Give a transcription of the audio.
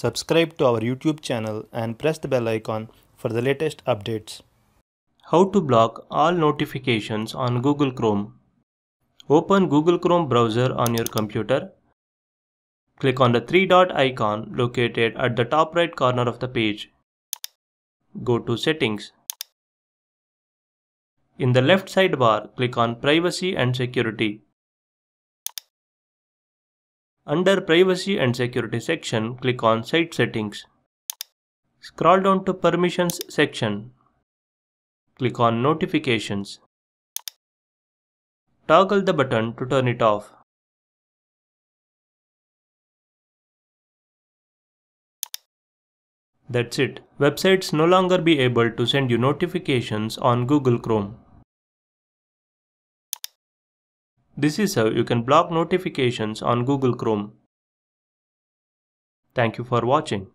subscribe to our YouTube channel and press the bell icon for the latest updates. How to block all notifications on Google Chrome. Open Google Chrome browser on your computer. Click on the three dot icon located at the top right corner of the page. Go to Settings. In the left sidebar, click on Privacy and Security. Under Privacy and Security section, click on Site Settings. Scroll down to Permissions section. Click on Notifications. Toggle the button to turn it off. That's it. Websites no longer be able to send you notifications on Google Chrome. This is how you can block notifications on Google Chrome. Thank you for watching.